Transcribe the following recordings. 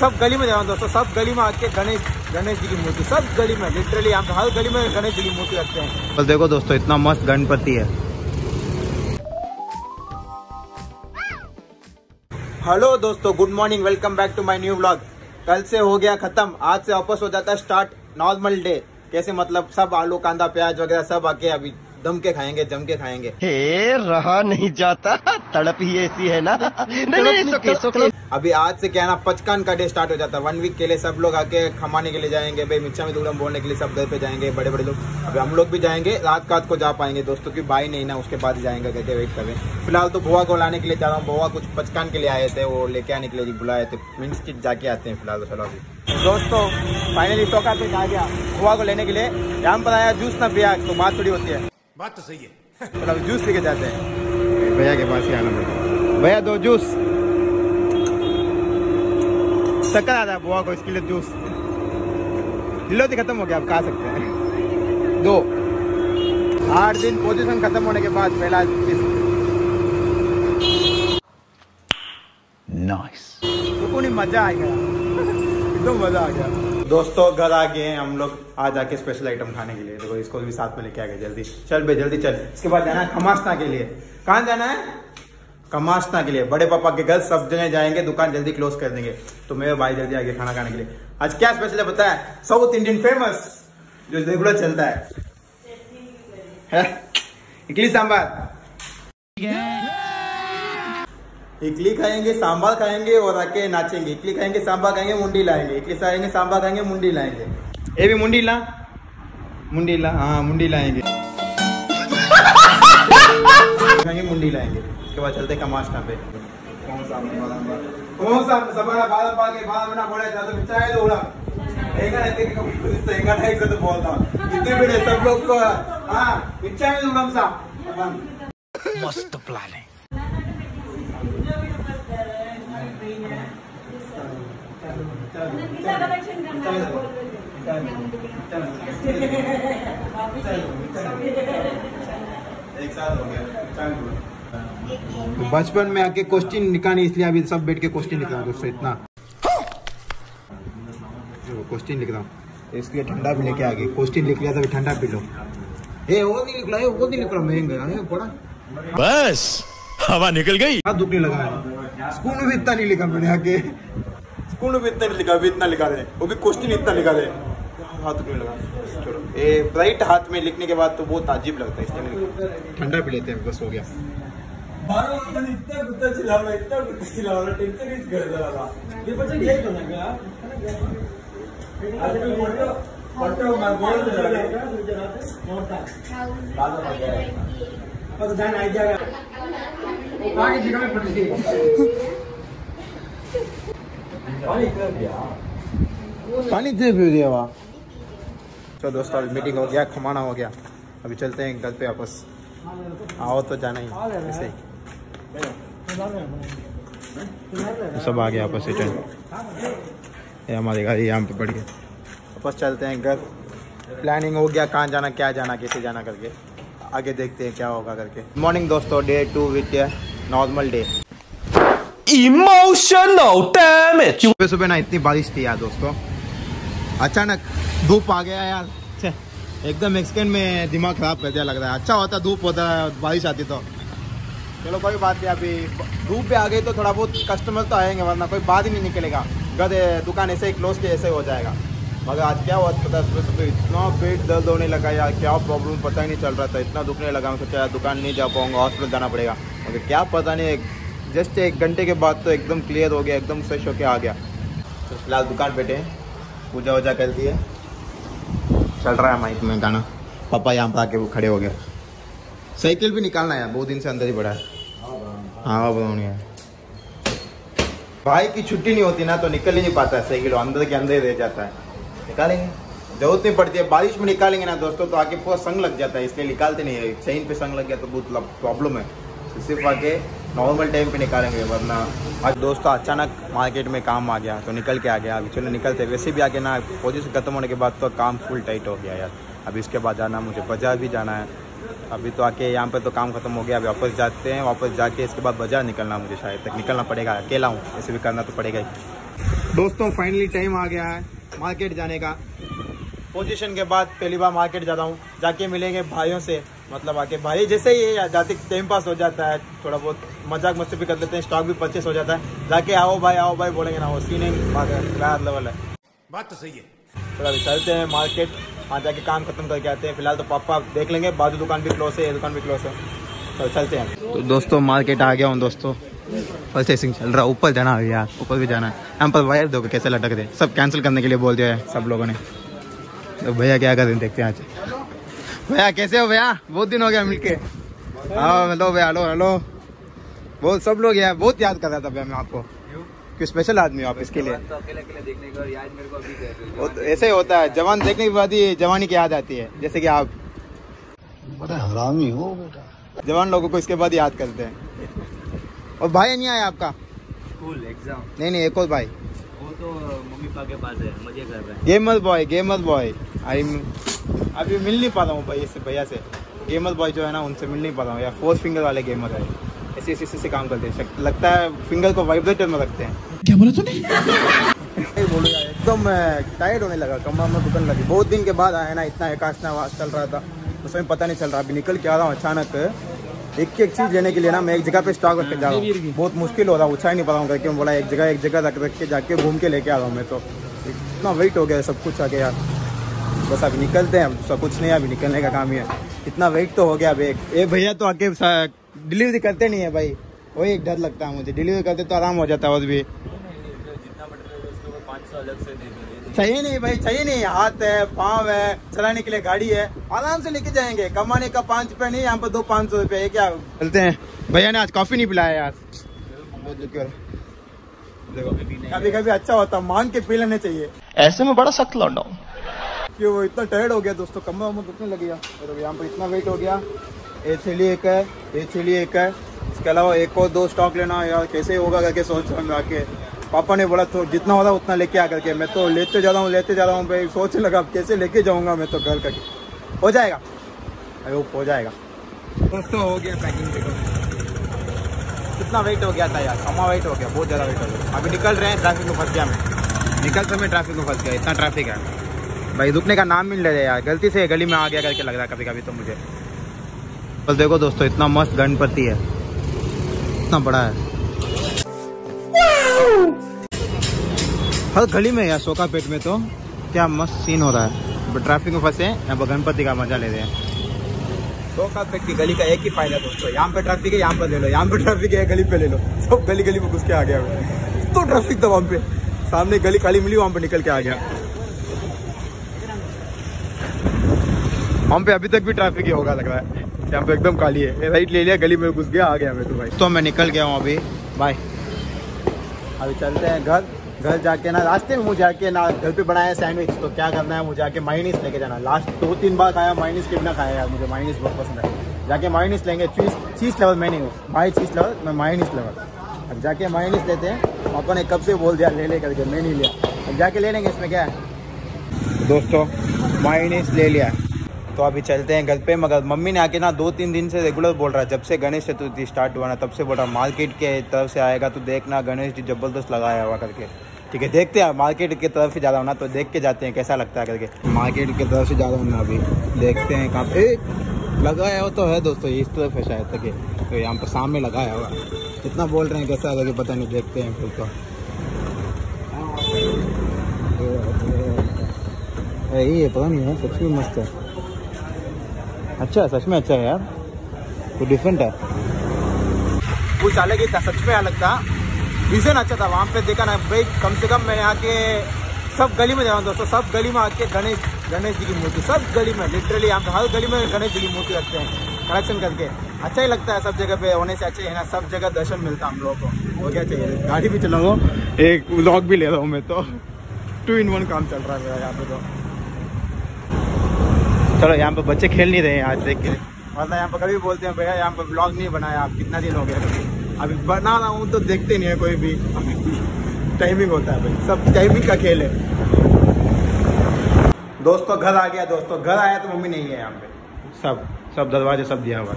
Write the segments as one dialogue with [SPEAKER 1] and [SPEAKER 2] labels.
[SPEAKER 1] सब गली में जा रहा हूँ दोस्तों सब गली में आके गणेश गणेश जी की मूर्ति सब गली में लिटरली यहाँ हर गली में गणेश जी की मूर्ति रखते हैं। बस देखो दोस्तों इतना मस्त गणपति है। हेलो दोस्तों good morning welcome back to my new blog कल से हो गया खत्म आज से वापस हो जाता है स्टार्ट नॉर्मल डे कैसे मतलब सब आलू कांदा प्याज वगैरह सब आके अभी दम के खाएँगे जम के खाएँगे।
[SPEAKER 2] हे रहा नहीं जाता। तड़प ही ऐसी है ना। नहीं नहीं it's okay.
[SPEAKER 1] अभी आज से क्या है ना पचकान का डे स्टार्ट हो जाता है। वन वीक के लिए सब लोग आके खमाने के लिए जाएँगे भाई मिर्चा में दूरम बोलने के लिए सब घर पे जाएँगे बड़े बड़े लोग। अभी हम लोग भी जाएँगे रात रात को जा पाएँगे दोस्तों की भाई नहीं ना उसके बाद जाएँगे कहते वेट करें फ़िलहाल तो बुआ को लाने के लिए जा रहा हूँ। बुआ कुछ पचकान के लिए आए थे वो लेके आने के लिए बुलाए थे। मीन स्ट्रीट जाके आते हैं फ़िलहाल तो चलो अभी। दोस्तों फाइनली टोका पे आ गया। बुआ को लेने के लिए। यहाँ पर आया जूस ना पिया तो बात थोड़ी होती है।
[SPEAKER 3] बात तो सही है।
[SPEAKER 1] चलो अभी जूस लेके जाते हैं। भैया के पास ही आना पड़ेगा। भैया दो जूस। शक्कर आ रहा है बुआ को इसके लिए जूस। दिलोती खत्म हो गया आप खा सकते हैं। दो। आठ दिन पोजीशन खत्म होने के बाद पहला नाइस सुकून मज़ा आ गया। एकदम मज़ा आ गया। दोस्तों, घर आ गए हैं। हम लोग आज आके स्पेशल आइटम खाने के लिए। देखो, इसको भी साथ में लेके आ गए। जल्दी। चल बे, जल्दी चल। इसके बाद जाना है खमासना के लिए। कहाँ जाना है? कमासना के लिए। बड़े पापा के घर सब जने जाएँगे, दुकान जल्दी क्लोज कर देंगे। तो मेरे भाई जल्दी आगे खाना खाने के लिए। आज क्या स्पेशल है है साउथ इंडियन फ़ेमस जो रेगुलर चलता है? इडली सांबार इडली खाएँगे सांबार खाएँगे और आके नाचेंगे। इडली खाएँगे सांबार खाएँगे, मुंडी लाएँगे। इडली खाएँगे सांबार खाएँगे, मुंडी लाएँगे। ये भी मुंडी ला। मुंडी ला हाँ मुंडी लाएँगे। खाएँगे, मुंडी लाएँगे। उसके बाद चलते कमाशना पे। कौन सा कौन सा सबारा बादल पा के बादल बना पड़े जा तो बिचारे दो उड़ा हेंगा नहीं तेरे हेंगा नहीं तो बोलता इतने बड़े सब लोग को हाँ बिचारे में उड़म सा
[SPEAKER 3] मस्त प्लान है।
[SPEAKER 1] एक साल हो गया बचपन में आके क्वेश्चन निकाली इसलिए अभी सब बैठ के क्वेश्चन लिख रहा हूँ दोस्तों इतना। क्वेश्चन लिख रहा हूँ। इसलिए ठंडा भी लेके आ गई। क्वेश्चन लिख लिया तो अभी ठंडा पी लो। ए वो नहीं निकला वो नहीं निकला महँगा है पड़ा
[SPEAKER 3] बस। हवा निकल गई।
[SPEAKER 1] हाथ दुखने लगा है। स्कूल में भी इतना नहीं लिखा मैंने आके। स्कूल में भी इतना नहीं लिखा अभी इतना लिखा रहे वो भी क्वेश्चन इतना लिखा रहे हाथ दुखने लगा। चलो ए राइट हाथ में लिखने के बाद तो बहुत अजीब लगता है इसलिए ठंडा पी लेते हैं बस हो गया।
[SPEAKER 4] इतना इतना गुस्सा चिल्लावला टेन्शन हीच गरज झाला मी पण घ्यायचो ना का आता मी मोठं मोठं मागवलं झालं मोठा आता जाण आयच्या आगे जगह में पानी
[SPEAKER 1] पानी दे भी दिया वहाँ चलो दोस्तों अभी मीटिंग हो गया खमाना हो गया। अभी चलते हैं घर पे वापस। आओ तो जाना ही ऐसे ही। सब आ गया आपस चल ये हमारी गाड़ी यहाँ पे पड़ गई वापस चलते हैं घर। प्लानिंग हो गया कहाँ जाना क्या जाना कैसे जाना करके। आगे देखते हैं क्या होगा करके। मॉर्निंग दोस्तों day two with normal day
[SPEAKER 3] emotional damage
[SPEAKER 1] सुबह सुबह ना इतनी बारिश थी यार दोस्तों। अचानक धूप आ गया यार। एकदम एक में दिमाग खराब कर दिया लग रहा है। अच्छा होता धूप होता बारिश आती तो। चलो कोई बात नहीं अभी। धूप भी आ गई तो थोड़ा बहुत कस्टमर तो आएँगे वरना कोई बात ही नहीं निकलेगा। गद दुकान ऐसे ही क्लोज के ऐसे हो जाएगा। मगर आज क्या हुआ पता सुबह सुबह इतना पेट दर्द होने लगा यार, क्या प्रॉब्लम पता ही नहीं चल रहा था। इतना दुखने लगा, मैं सोचा, यार, दुकान नहीं जा पाऊँगा हॉस्पिटल जाना पड़ेगा। मगर क्या पता नहीं जस्ट एक घंटे के बाद तो एकदम क्लियर हो गया, एकदम फ्रेश होके आ गया। तो फ़िलहाल दुकान बैठे पूजा वूजा कर दी है। चल रहा है माइक में गाना। पापा यहाँ पर आके वो खड़े हो गए। साइकिल भी निकालना है बहुत दिन से अंदर ही पड़ा है। हाँ बनानी है। भाई की छुट्टी नहीं होती ना तो निकल ही नहीं पाता है, साइकिल अंदर के अंदर ही रह जाता है। निकालेंगे। ज़रूरत नहीं पड़ती है, बारिश में निकालेंगे ना दोस्तों तो आके पूरा संग लग जाता है, इसलिए निकालते नहीं है। चेन पे संग लग गया तो बहुत प्रॉब्लम है। तो सिर्फ़ आके नॉर्मल टाइम पे निकालेंगे, वरना आज दोस्तों अचानक मार्केट में काम आ गया तो निकल के आ गया। अभी चलो निकलते वैसे भी आके ना पोजिशन खत्म होने के बाद तो काम फुल टाइट हो गया यार। अभी इसके बाद जाना, मुझे बाज़ार भी जाना है। अभी तो आके यहाँ पे तो काम खत्म हो गया, अभी वापस जाते हैं। वापस जाके इसके बाद बाज़ार निकलना मुझे शायद तक निकलना पड़ेगा। अकेला हूँ, ऐसे भी करना तो पड़ेगा ही। दोस्तों फाइनली टाइम आ गया है। मार्केट जाने का। पोजीशन के बाद पहली बार मार्केट जाता हूँ। जाके मिलेंगे भाइयों से मतलब आके भाई जैसे ही जाते टाइम पास हो जाता है थोड़ा बहुत मज़ाक मस्ती भी कर लेते हैं स्टॉक भी परचेस हो जाता है। जाके आओ भाई आओ भाई बोलेंगे ना वो सीन है लेवल है
[SPEAKER 3] बात तो सही है।
[SPEAKER 1] थोड़ा अभी चलते हैं मार्केट वहाँ जाके काम खत्म करके आते हैं। फ़िलहाल तो पापा देख लेंगे बाजू दुकान भी क्लोज है ये दुकान भी क्लोज है। तो चलते हैं। तो दोस्तों मार्केट आ गया हूँ दोस्तों। प्रोसेसिंग चल रहा है ऊपर जाना है यार ऊपर भी जाना है। यहाँ पर वायर दो कैसे लटक दे। सब कैंसिल करने के लिए बोल दिया है सब लोगों ने। तो भैया क्या कर देखते हैं आज। भैया कैसे हो भैया? बहुत दिन हो गया मिलके। हाँ हेलो भैया हेलो हेलो। बहुत सब लोग यार बहुत याद कर रहा था भैया मैं आपको। क्यों स्पेशल आदमी हो आप इसके लिए।
[SPEAKER 5] तो अकेले अकेले देखने को याद मेरे को अभी कर रही
[SPEAKER 1] वो तो ऐसे ही होता है जवान देखने के बाद ही जवानी की याद आती है जैसे कि आप।
[SPEAKER 2] बड़ा हरामी हो बेटा।
[SPEAKER 1] जवान लोगों को इसके बाद याद करते हैं। और भाई नहीं आया आपका?
[SPEAKER 5] स्कूल एग्ज़ाम
[SPEAKER 1] नहीं नहीं एक और भाई।
[SPEAKER 5] वो तो मम्मी पापा के पास है मज़े कर रहे हैं।
[SPEAKER 1] गेमर बॉय गेमर बॉय आई अभी मिल नहीं पाता हूँ भाई इससे भैया से। गेमर बॉय जो है ना उनसे मिल नहीं पाता हूँ। या फोर फिंगर वाले गेमर है। ऐसे ऐसे ऐसे काम करते हैं। लगता है फिंगर को वाइब्रेटर में रखते हैं।
[SPEAKER 3] क्या बोला तूने?
[SPEAKER 1] नहीं बोलो यार एकदम टायर्ड होने लगा। कमर में दुखने लगी। बहुत दिन के बाद आया ना इतना एकाशना आवाज़ चल रहा था। उसमें पता नहीं चल रहा। अभी निकल के आ रहा हूँ अचानक। एक एक चीज़ लेने के लिए ना मैं एक जगह पे स्टॉक रख के जा रहा हूँ। बहुत मुश्किल हो रहा है उछा ही नहीं पा रहा हूँ करके बोला एक जगह एक जगह रख रख के जाके घूम के लेके आ रहा हूँ मैं तो। इतना वेट हो गया सब कुछ आके यार बस अभी निकलते हैं सब कुछ नहीं है, अभी निकलने का काम ही है। इतना वेट तो हो गया अब एक। एक भैया तो आके डिलीवरी करते नहीं है भाई। वही एक डर लगता है मुझे। डिलीवरी करते तो आराम हो जाता है और भी। चाहिए नहीं भाई चाहिए नहीं। हाथ है पाँव है चलाने के लिए गाड़ी है। आराम से लेके जाएँगे। कमाने का पाँच रुपया नहीं यहाँ पर दो पाँच सौ रुपया क्या चलते हैं। भैया ने आज कॉफ़ी नहीं पिलाया यार। देखो कभी कभी अच्छा होता मांग के पी लेने चाहिए।
[SPEAKER 2] ऐसे में बड़ा सख्त लौटा हूँ।
[SPEAKER 1] क्यों वो इतना टायर्ड हो गया दोस्तों कमर वमर दुखने लग गया और यहाँ पर इतना वेट हो गया। ये थैली एक है ये थैली एक है। इसके अलावा एक और दो स्टॉक लेना यार कैसे होगा करके सोच रहा हूँ आके। पापा ने बोला तो जितना होगा उतना लेके आ करके मैं तो लेते जा रहा हूँ लेते जा रहा हूँ भाई सोचने लगा अब कैसे लेके जाऊँगा मैं तो घर करके? हो जाएगा। आई होप हो जाएगा। दोस्तों हो गया पैकिंग देखो। कितना वेट हो गया था यार कमा वेट हो गया बहुत ज़्यादा वेट हो गया। अभी निकल रहे हैं ट्रैफ़िक में फंस गया मैं। निकल समय ट्रैफ़िक में फंस गया इतना ट्रैफ़िक है। भाई रुकने का नाम मिल रहा है यार गलती से गली में आ गया करके लग रहा है कभी कभी तो मुझे। बस देखो दोस्तों इतना मस्त गणपति है। इतना बड़ा है। हर गली में यार सोका पेट में तो क्या मस्त सीन हो रहा है। ट्रैफ़िक में फंसे हैं, यहाँ पर गणपति का मज़ा ले रहे हैं। सोका पेट की गली का एक ही फ़ायदा दोस्तों यहाँ पे ट्रैफ़िक है यहाँ पे ले लो यहाँ पे ट्रैफ़िक है गली पे ले लो। सब गली गली में घुस के आ गया तो ट्रैफ़िक था वहाँ पे। सामने गली खाली मिली वहाँ पे निकल के आ गया। वहाँ पे अभी तक भी ट्रैफ़िक ही होगा लग रहा है। यहाँ पे एकदम खाली है। राइट ले लिया गली में घुस गया आ गया मैं तो भाई। तो मैं निकल गया हूँ अभी। बाय अभी चलते हैं घर। घर जाके ना, रास्ते में मुझे आके ना, घर पे बनाया सैंडविच तो क्या करना है मुझे आके माइनिस लेके जाना। लास्ट दो तीन बार खाया माइनिस के बिना खाया यार, मुझे माइनिस बहुत पसंद है। जाके माइनिस लेंगे चीज़ चीज़ लेवल मैं नहीं हूँ माई चीज़ लेवल मैं माइनिस लेवल अब जाके माइनिस लेते हैं, पापा ने कब से बोल दिया, ले ले करके मैं नहीं लिया। अब जाके ले लेंगे इसमें क्या है? दोस्तों माइनिस ले लिया। तो अभी चलते हैं घर पे, मगर मम्मी ने आके ना दो तीन दिन से रेगुलर बोल रहा है, जब से गणेश चतुर्थी स्टार्ट हुआ ना, तब से बोल रहा मार्केट के तरफ़ से आएगा तो देखना गणेश जी ज़बरदस्त लगाया हुआ करके। ठीक है देखते हैं मार्केट की तरफ़ से ज़्यादा होना तो देख के जाते हैं कैसा लगता है करके। मार्केट की तरफ़ से ज़्यादा होना अभी देखते हैं कहाँ पे लगाया हो तो है दोस्तों इस तरफ़ है शायद तक तो यहाँ पर सामने लगाया हुआ। कितना बोल रहे हैं कैसा है पता नहीं देखते हैं फिर तो। ये पता नहीं है सच में मस्त है। अच्छा सच में अच्छा है यार। तो डिफरेंट है। कुछ अलग ही था सच में अलग था डिज़ाइन अच्छा था, वहाँ पे देखा ना, भाई, कम से कम मैं यहाँ के सब गली में जा रहा हूँ दोस्तों, सब गली में आके गणेश गणेश जी की मूर्ति, सब गली में लिटरली यहाँ पे हर गली में गणेश जी की मूर्ति रखते हैं कलेक्शन करके। अच्छा ही लगता है सब जगह पे, होने से अच्छा ही ना, सब जगह दर्शन मिलता है हम लोगों को। वो क्या चाहिए? गाड़ी भी चलाऊँ, एक व्लॉग भी ले रहा हूँ मैं तो। टू इन वन काम चल रहा है मेरा यहाँ पे तो। चलो, यहाँ पे बच्चे खेल नहीं रहे हैं आज देख के। वरना यहाँ पे कभी बोलते हैं, भैया, यहाँ पे ब्लॉग नहीं बनाया, आप कितना दिन हो गया अभी बना रहा हूँ तो देखते नहीं है कोई भी। टाइमिंग होता है भाई। सब टाइमिंग का खेल है। दोस्तों घर आ गया दोस्तों। घर आया तो मम्मी नहीं है यहाँ पे। सब सब दरवाजे सब दिया हुआ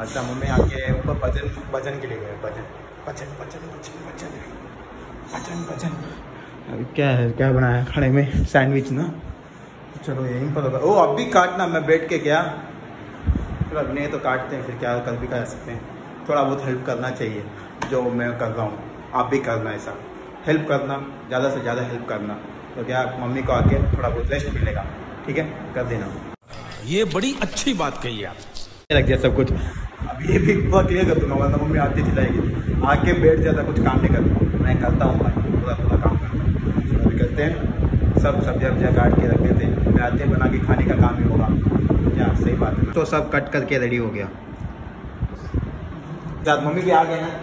[SPEAKER 1] अच्छा मम्मी आके ऊपर भजन भजन के लिए गए। भजन भजन भजन भजन भजन भजन भजन। अभी क्या है क्या बनाया खाने में? सैंडविच ना? चलो यहीं पर होगा। ओ अब भी काटना मैं बैठ के गया। चलो अब नहीं तो काटते हैं फिर क्या कल भी कर सकते हैं। थोड़ा बहुत हेल्प करना चाहिए जो मैं कर रहा हूँ। आप भी करना ऐसा हेल्प करना ज़्यादा से ज़्यादा हेल्प करना। तो क्या मम्मी को आके थोड़ा बहुत रेस्ट मिलेगा? ठीक है? कर देना।
[SPEAKER 3] ये बड़ी अच्छी बात कही आप
[SPEAKER 1] लग गया सब कुछ। अब ये भी पूरा क्लियर कर दूँगा वरना मम्मी आती चिल्लाएगी। आके बैठ जाता कुछ काम नहीं करता मैं करता हूँ भाई पूरा पूरा काम करता हूँ। अभी करते हैं। सब सब्ज़ियाँ वब्जियाँ काट के रख देते हैं। आते बना के खाने का काम ही होगा। क्या सही बात है। तो सब कट करके रेडी हो गया। साथ मम्मी भी आ गए हैं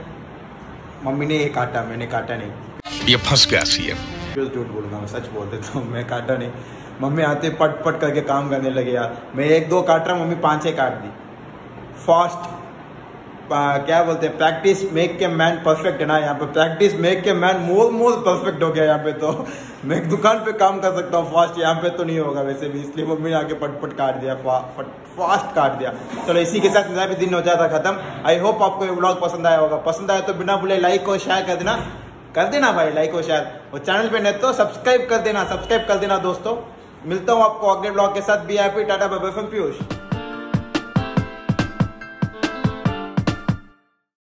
[SPEAKER 1] मम्मी ने ये काटा मैंने काटा नहीं।
[SPEAKER 3] ये फंस गया सी
[SPEAKER 1] फिर झूठ रहा मैं सच बोल देता हूँ मैं काटा नहीं। मम्मी आते पट पट करके काम करने लगे यार। मैं एक दो काट रहा हूँ मम्मी पाँच छः काट दी। फास्ट क्या बोलते हैं प्रैक्टिस मेक के मैन परफेक्ट है ना यहाँ पे प्रैक्टिस मेक के मैन मोर मोर परफेक्ट हो गया यहाँ पे तो। मैं एक दुकान पे काम कर सकता हूँ फास्ट यहाँ पे तो नहीं होगा वैसे भी इसलिए मम्मी ने आके पट पट काट दिया फट, फास्ट काट दिया। चलो इसी के साथ मेरा भी दिन हो जाता खत्म। आई होप आपको ये ब्लॉग पसंद आया होगा। पसंद आया तो बिना बोले लाइक और शेयर कर देना। कर देना भाई लाइक और शेयर और चैनल पे नहीं तो सब्सक्राइब कर देना सब्सक्राइब कर देना दोस्तों। मिलता हूँ आपको अगले ब्लॉग के साथ। B I P tata bye Piyush